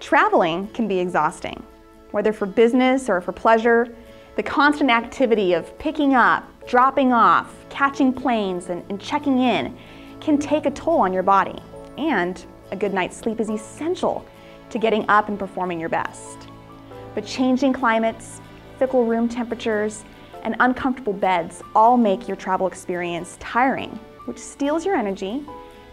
Traveling can be exhausting, whether for business or for pleasure. The constant activity of picking up, dropping off, catching planes, and, and checking in can take a toll on your body. And a good night's sleep is essential to getting up and performing your best. But changing climates, fickle room temperatures, and uncomfortable beds all make your travel experience tiring, which steals your energy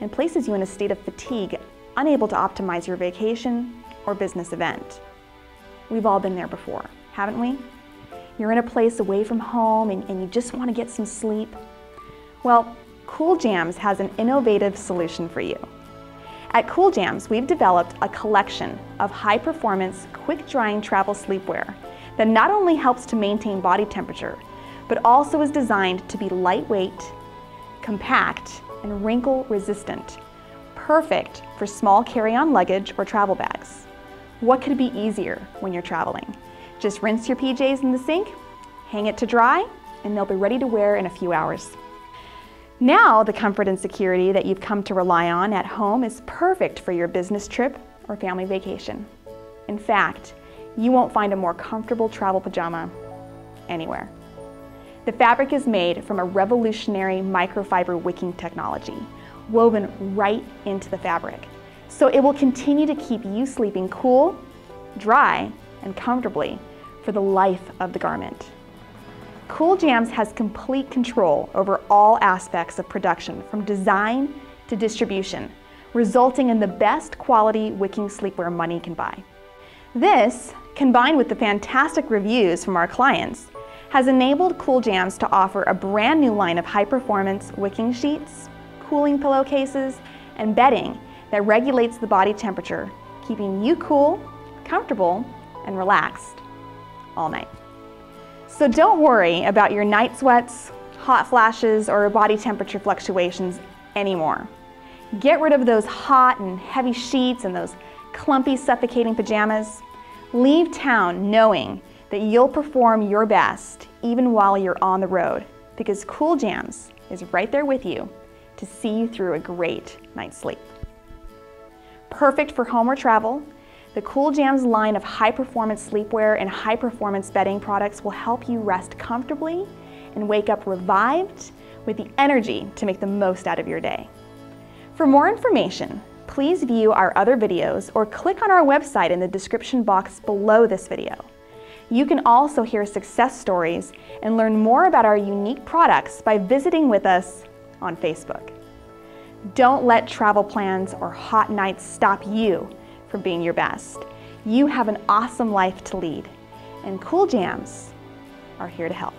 and places you in a state of fatigue, unable to optimize your vacation or business event. We've all been there before, haven't we? You're in a place away from home and, and you just want to get some sleep. Well, Cool Jams has an innovative solution for you. At Cool Jams, we've developed a collection of high-performance, quick-drying travel sleepwear that not only helps to maintain body temperature, but also is designed to be lightweight, compact, and wrinkle-resistant, perfect for small carry-on luggage or travel bags. What could be easier when you're traveling? Just rinse your PJs in the sink, hang it to dry, and they'll be ready to wear in a few hours. Now, the comfort and security that you've come to rely on at home is perfect for your business trip or family vacation. In fact, you won't find a more comfortable travel pajama anywhere. The fabric is made from a revolutionary microfiber wicking technology, woven right into the fabric. So it will continue to keep you sleeping cool, dry, and comfortably for the life of the garment. Cool Jams has complete control over all aspects of production from design to distribution, resulting in the best quality wicking sleepwear money can buy. This, combined with the fantastic reviews from our clients, has enabled Cool Jams to offer a brand new line of high-performance wicking sheets, cooling pillowcases, and bedding that regulates the body temperature, keeping you cool, comfortable, and relaxed all night. So don't worry about your night sweats, hot flashes, or body temperature fluctuations anymore. Get rid of those hot and heavy sheets and those clumpy, suffocating pajamas. Leave town knowing that you'll perform your best even while you're on the road because Cool Jams is right there with you to see you through a great night's sleep. Perfect for home or travel, the Cool Jams line of high-performance sleepwear and high-performance bedding products will help you rest comfortably and wake up revived with the energy to make the most out of your day. For more information, please view our other videos or click on our website in the description box below this video. You can also hear success stories and learn more about our unique products by visiting with us on Facebook. Don't let travel plans or hot nights stop you from being your best. You have an awesome life to lead, and Cool Jams are here to help.